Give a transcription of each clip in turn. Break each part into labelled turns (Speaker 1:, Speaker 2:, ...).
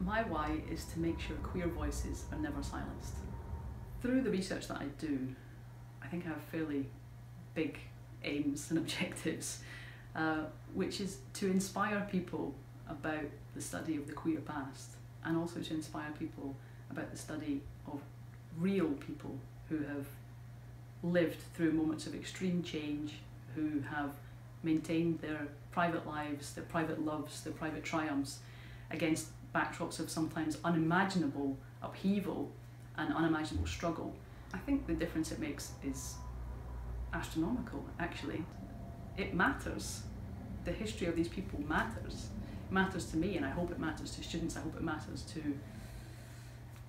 Speaker 1: My why is to make sure queer voices are never silenced. Through the research that I do, I think I have fairly big aims and objectives, uh, which is to inspire people about the study of the queer past and also to inspire people about the study of real people who have lived through moments of extreme change, who have maintained their private lives, their private loves, their private triumphs against backdrops of sometimes unimaginable upheaval and unimaginable struggle. I think the difference it makes is astronomical, actually. It matters. The history of these people matters. It matters to me, and I hope it matters to students, I hope it matters to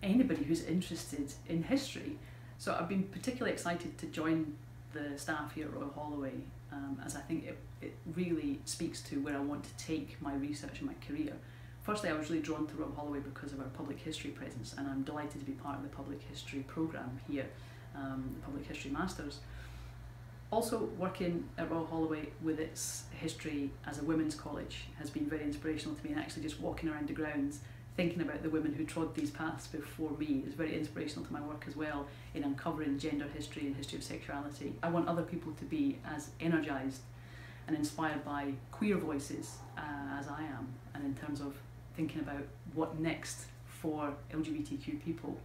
Speaker 1: anybody who's interested in history. So I've been particularly excited to join the staff here at Royal Holloway um, as I think it, it really speaks to where I want to take my research and my career. Firstly, I was really drawn to Royal Holloway because of our public history presence, and I'm delighted to be part of the public history programme here, um, the Public History Masters. Also, working at Royal Holloway with its history as a women's college has been very inspirational to me, and actually just walking around the grounds thinking about the women who trod these paths before me is very inspirational to my work as well in uncovering gender history and history of sexuality. I want other people to be as energised and inspired by queer voices uh, as I am, and in terms of thinking about what next for LGBTQ people,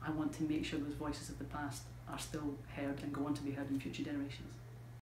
Speaker 1: I want to make sure those voices of the past are still heard and go on to be heard in future generations.